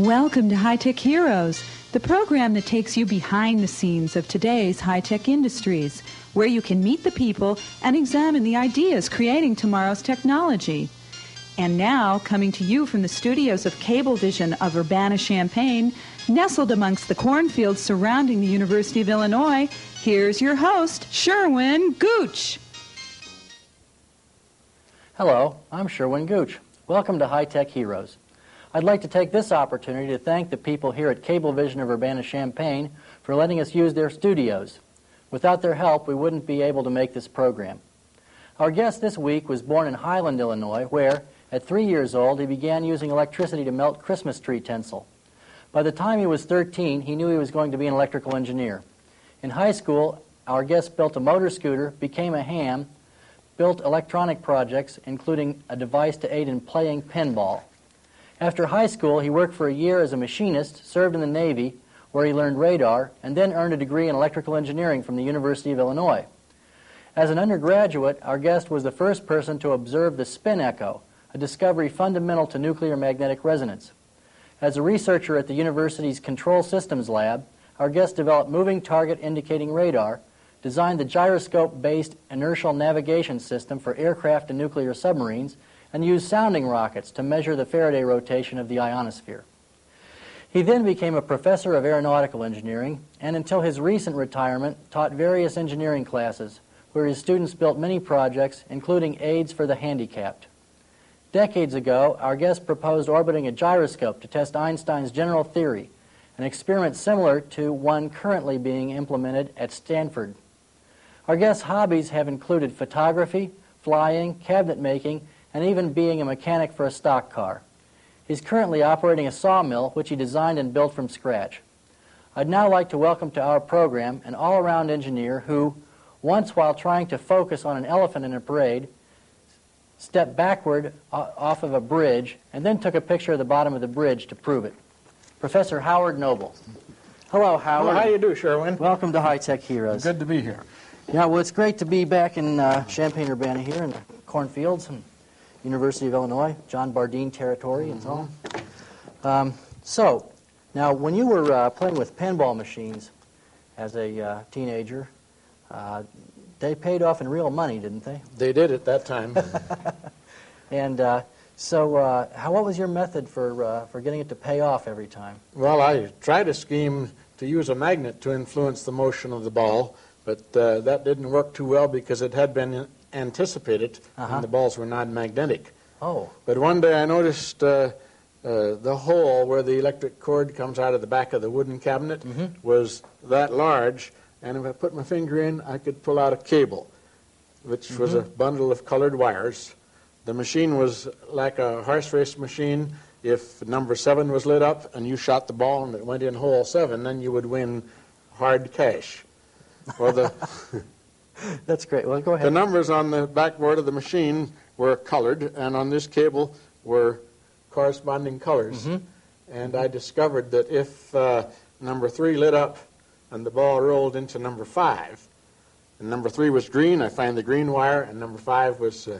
Welcome to High Tech Heroes, the program that takes you behind the scenes of today's high tech industries, where you can meet the people and examine the ideas creating tomorrow's technology. And now, coming to you from the studios of Cablevision of Urbana Champaign, nestled amongst the cornfields surrounding the University of Illinois, here's your host, Sherwin Gooch. Hello, I'm Sherwin Gooch. Welcome to High Tech Heroes. I'd like to take this opportunity to thank the people here at Cablevision of Urbana-Champaign for letting us use their studios. Without their help, we wouldn't be able to make this program. Our guest this week was born in Highland, Illinois, where, at three years old, he began using electricity to melt Christmas tree tinsel. By the time he was 13, he knew he was going to be an electrical engineer. In high school, our guest built a motor scooter, became a ham, built electronic projects, including a device to aid in playing pinball. After high school, he worked for a year as a machinist, served in the Navy, where he learned radar, and then earned a degree in electrical engineering from the University of Illinois. As an undergraduate, our guest was the first person to observe the spin echo, a discovery fundamental to nuclear magnetic resonance. As a researcher at the university's Control Systems Lab, our guest developed moving target indicating radar, designed the gyroscope-based inertial navigation system for aircraft and nuclear submarines, and used sounding rockets to measure the Faraday rotation of the ionosphere. He then became a professor of aeronautical engineering and until his recent retirement taught various engineering classes where his students built many projects including aids for the handicapped. Decades ago, our guest proposed orbiting a gyroscope to test Einstein's general theory, an experiment similar to one currently being implemented at Stanford. Our guest's hobbies have included photography, flying, cabinet making, and even being a mechanic for a stock car. He's currently operating a sawmill, which he designed and built from scratch. I'd now like to welcome to our program an all around engineer who, once while trying to focus on an elephant in a parade, stepped backward off of a bridge and then took a picture of the bottom of the bridge to prove it. Professor Howard Knoebel. Hello, Howard. Well, how do you do, Sherwin? Welcome to High Tech Heroes. Good to be here. Yeah, well, it's great to be back in uh, Champaign-Urbana here in the cornfields and University of Illinois, John Bardeen territory and so on. Um, so, now when you were uh, playing with pinball machines as a uh, teenager, uh, they paid off in real money, didn't they? They did at that time. and uh, so, uh, how, what was your method for, uh, for getting it to pay off every time? Well, I tried a scheme to use a magnet to influence the motion of the ball, but that didn't work too well because it had been anticipated, Uh-huh. and the balls were not magnetic. Oh, But one day I noticed uh, uh, the hole where the electric cord comes out of the back of the wooden cabinet Mhm. was that large, and if I put my finger in, I could pull out a cable, which was a bundle of colored wires. The machine was like a horse race machine. If number seven was lit up and you shot the ball and it went in hole seven, then you would win hard cash. Well, the that's great. Well, go ahead. the numbers on the backboard of the machine were colored, and on this cable were corresponding colors. Mhm. And I discovered that if uh, number three lit up and the ball rolled into number five, and number three was green, I find the green wire, and number five was uh,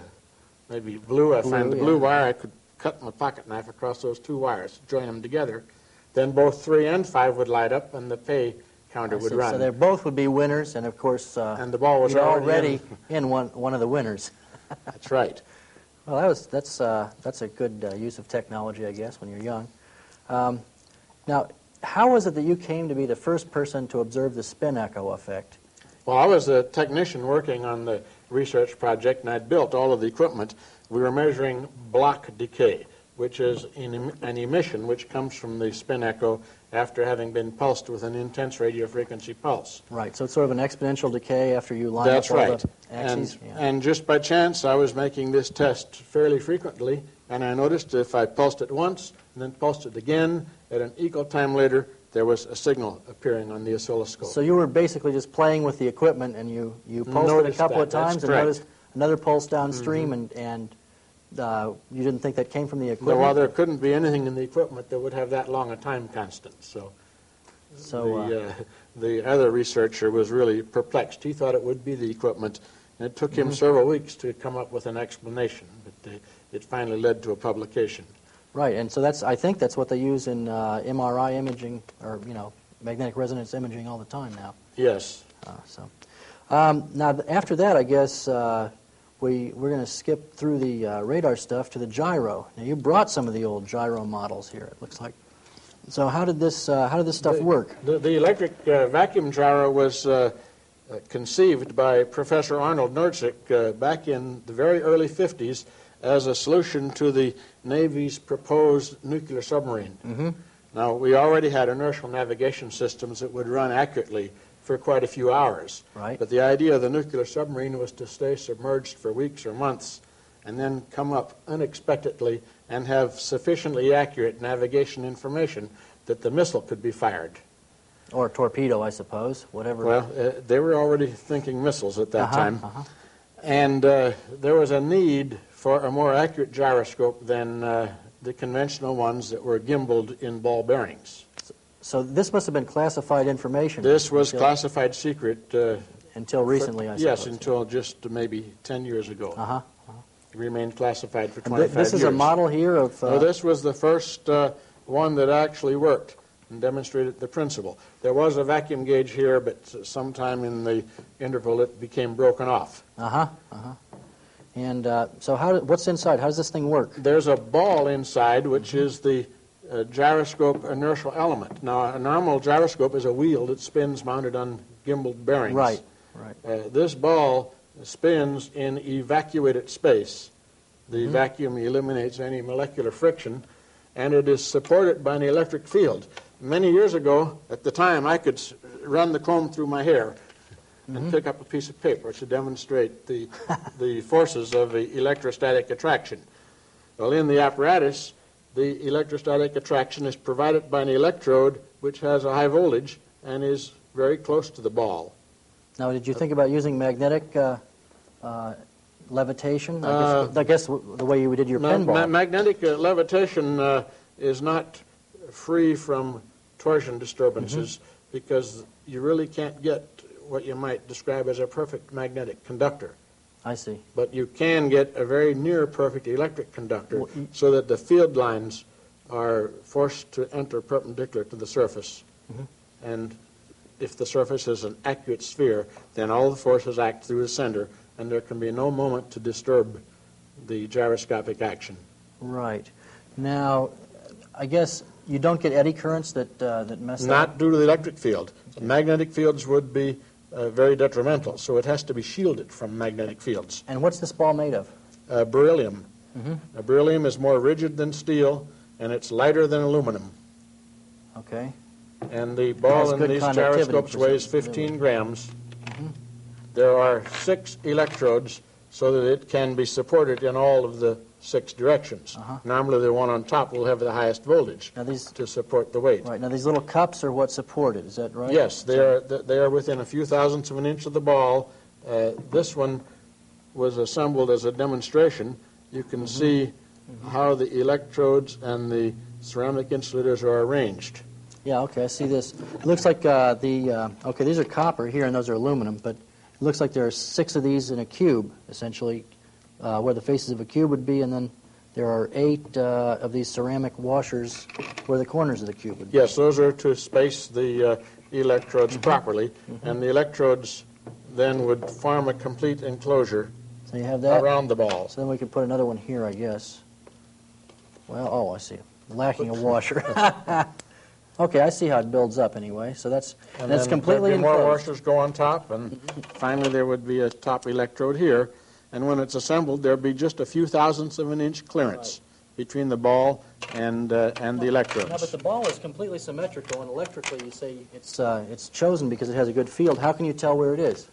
maybe blue, I find Blue, the blue yeah. wire. I could cut my pocket knife across those two wires, join them together. Then both three and five would light up, and the pay counter would run. So they both would be winners, and of course, uh, and the ball was you're already, already in one, one of the winners. That's right. Well, that was that's uh, that's a good uh, use of technology, I guess, when you're young. Um, now, how was it that you came to be the first person to observe the spin echo effect? Well, I was a technician working on the research project, and I'd built all of the equipment. We were measuring Bloch decay, which is an, an emission which comes from the spin echo after having been pulsed with an intense radio frequency pulse. Right. So it's sort of an exponential decay after you line That's up all right. the axes. And, Yeah. and just by chance, I was making this test fairly frequently, and I noticed if I pulsed it once and then pulsed it again, at an equal time later, there was a signal appearing on the oscilloscope. So you were basically just playing with the equipment, and you you pulsed it a couple that. of That's times, and correct. Noticed another pulse downstream, mm-hmm. and and uh, you didn't think that came from the No, equipment. well, there couldn't be anything in the equipment that would have that long a time constant. So so uh, the, uh, the other researcher was really perplexed. He thought it would be the equipment, and it took him Mm-hmm. several weeks to come up with an explanation, but uh, it finally led to a publication. Right, and so that's I think that's what they use in uh, MRI imaging or you know magnetic resonance imaging all the time now. Yes. Uh, so um, now after that, I guess uh, we we're going to skip through the uh, radar stuff to the gyro. Now you brought some of the old gyro models here. It looks like. So how did this uh, how did this stuff The- work? The, the electric uh, vacuum gyro was uh, uh, conceived by Professor Arnold Nordsieck uh, back in the very early 50s as a solution to the Navy's proposed nuclear submarine. Mm-hmm. Now, we already had inertial navigation systems that would run accurately for quite a few hours. Right. But the idea of the nuclear submarine was to stay submerged for weeks or months and then come up unexpectedly and have sufficiently accurate navigation information that the missile could be fired. Or a torpedo, I suppose. Whatever. Well, uh, they were already thinking missiles at that Uh-huh, time. uh-huh. And uh, there was a need for a more accurate gyroscope than uh, the conventional ones that were gimbaled in ball bearings. So this must have been classified information. This was until, classified secret. Uh, until recently, I suppose. Yes, until just maybe 10 years ago. Uh huh. It remained classified for And 25 thi- this is years. a model here of. Uh, No, this was the first uh, one that actually worked and demonstrated the principle. There was a vacuum gauge here, but sometime in the interval it became broken off. Uh huh. Uh huh. And uh, so, how? What's inside? How does this thing work? There's a ball inside, which Mm-hmm. is the uh, gyroscope inertial element. Now, a normal gyroscope is a wheel that spins mounted on gimbaled bearings. Right. Right. Uh, this ball spins in evacuated space. The Mm-hmm. vacuum eliminates any molecular friction, and it is supported by an electric field. Many years ago, at the time, I could run the comb through my hair and pick up a piece of paper to demonstrate the, the forces of the electrostatic attraction. Well, in the apparatus, the electrostatic attraction is provided by an electrode which has a high voltage and is very close to the ball. Now, did you think about using magnetic uh, uh, levitation? I Uh, guess, I guess the way you did your Ma- pinball. ma- magnetic uh, levitation uh, is not free from torsion disturbances Mm-hmm. because you really can't get what you might describe as a perfect magnetic conductor. I see. But you can get a very near perfect electric conductor Well, so that the field lines are forced to enter perpendicular to the surface. Mhm. And if the surface is an accurate sphere, then all the forces act through the center, and there can be no moment to disturb the gyroscopic action. Right. Now, I guess you don't get eddy currents that uh, that mess Not up. due to the electric field. Magnetic fields would be uh, very detrimental, so it has to be shielded from magnetic fields. And what's this ball made of? Uh, beryllium. Mhm. Uh, beryllium is more rigid than steel, and it's lighter than aluminum. Okay. And the ball in these gyroscopes weighs 15 grams. Mm-hmm. There are six electrodes so that it can be supported in all of the six directions. Uh-huh. Normally, the one on top will have the highest voltage Now these to support the weight. right now these little cups are what support it. Is that right? Yes, they are, they are within a few thousandths of an inch of the ball. Uh, This one was assembled as a demonstration. You can see how the electrodes and the ceramic insulators are arranged. Yeah. Okay. I see this. It looks like uh, the uh, okay. These are copper here, and those are aluminum. But it looks like there are six of these in a cube, essentially, uh, where the faces of a cube would be, and then there are eight uh, of these ceramic washers where the corners of the cube would be. Yes, those are to space the uh, electrodes properly, and the electrodes then would form a complete enclosure So you have that. around the ball. So then we could put another one here, I guess. Well, oh, I see. Lacking a washer. okay, I see how it builds up anyway. So that's And that's then completely be more washers go on top, and finally there would be a top electrode here. And when it's assembled, there'd be just a few thousandths of an inch clearance between the ball and uh, and the electrodes. No, but the ball is completely symmetrical, and electrically, you say it's uh, it's chosen because it has a good field. How can you tell where it is?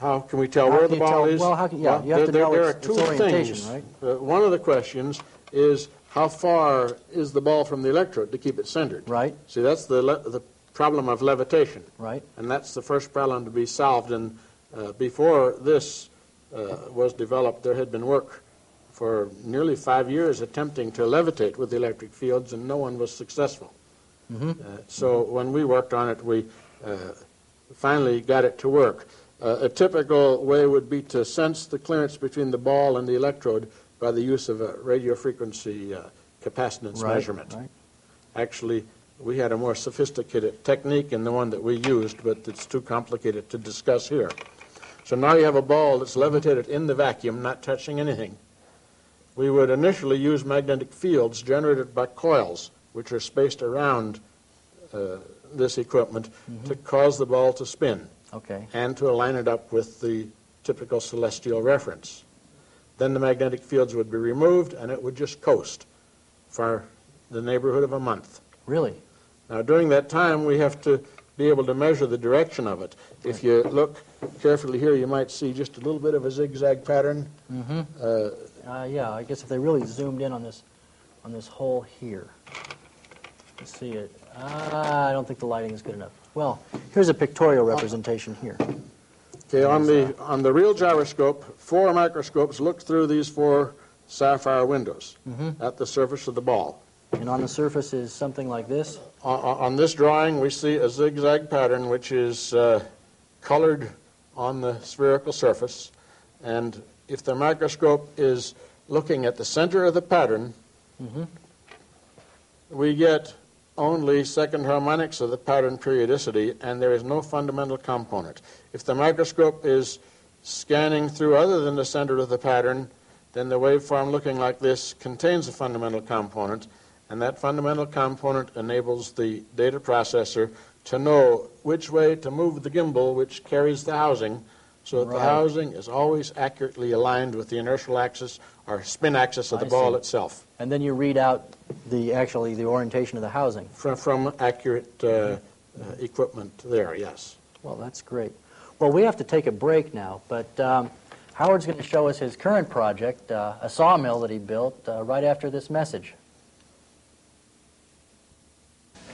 How can we tell How where the ball tell- is? well, how can- yeah, you have to there, know there are two things. right? Uh, one of the questions is how far is the ball from the electrode to keep it centered? Right, See, that's the le- the problem of levitation. right. And that's the first problem to be solved. And uh, before this uh, was developed, there had been work for nearly five years attempting to levitate with electric fields, and no one was successful. Mhm. Uh, so when we worked on it, we uh, finally got it to work. Uh, a typical way would be to sense the clearance between the ball and the electrode by the use of a radio frequency uh, capacitance Right, measurement. right. Actually, we had a more sophisticated technique in the one that we used, but it's too complicated to discuss here. So now you have a ball that's levitated in the vacuum, not touching anything. We would initially use magnetic fields generated by coils, which are spaced around uh, this equipment, to cause the ball to spin Okay. and to align it up with the typical celestial reference. Then the magnetic fields would be removed and it would just coast for the neighborhood of a month. Really? Now, during that time, we have to be able to measure the direction of it. If you look carefully here, you might see just a little bit of a zigzag pattern. Mm-hmm. Uh, Uh, yeah, I guess if they really zoomed in on this, on this hole here, you see it. Ah, I don't think the lighting is good enough. Well, here's a pictorial representation here. Okay, on the, on the real gyroscope, four microscopes look through these four sapphire windows Mhm. at the surface of the ball. And on the surface is something like this. On, on this drawing, we see a zigzag pattern which is uh, colored on the spherical surface. And if the microscope is looking at the center of the pattern, Mhm. we get only second harmonics of the pattern periodicity, and there is no fundamental component. If the microscope is scanning through other than the center of the pattern, then the waveform looking like this contains a fundamental component, and that fundamental component enables the data processor to know which way to move the gimbal which carries the housing so that the housing is always accurately aligned with the inertial axis or spin axis of the I ball see. itself And then you read out the actually the orientation of the housing. from, from accurate uh, uh, equipment there, yes. Well, that's great. Well, we have to take a break now, but um, Howard's going to show us his current project, uh, a sawmill that he built, uh, right after this message.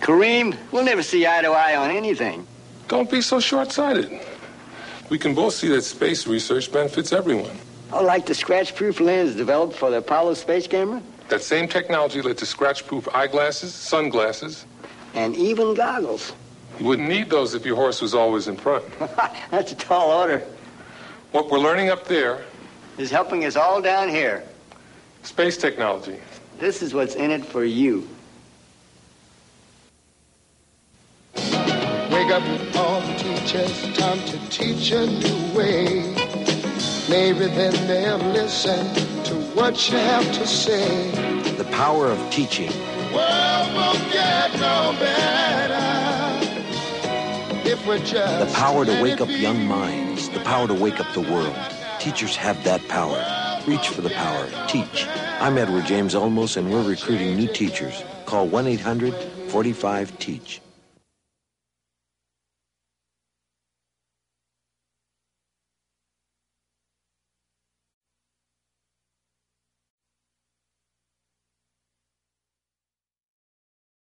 Kareem, we'll never see eye to eye on anything. Don't be so short-sighted. We can both see that space research benefits everyone. Oh, like the scratch-proof lens developed for the Apollo space camera? That same technology led to scratch-proof eyeglasses, sunglasses. And even goggles. You wouldn't need those if your horse was always in front. That's a tall order. What we're learning up there, Is helping us all down here. space technology. This is what's in it for you. Wake up all the teachers, time to teach a new way. Maybe then they'll listen to what you have to say. The power of teaching. World won't get no better if we're just The power to wake up young minds. The power to wake up the world. Teachers have that power. Reach for the power. Teach. I'm Edward James Olmos, and we're recruiting new teachers. Call 1 800 45 TEACH.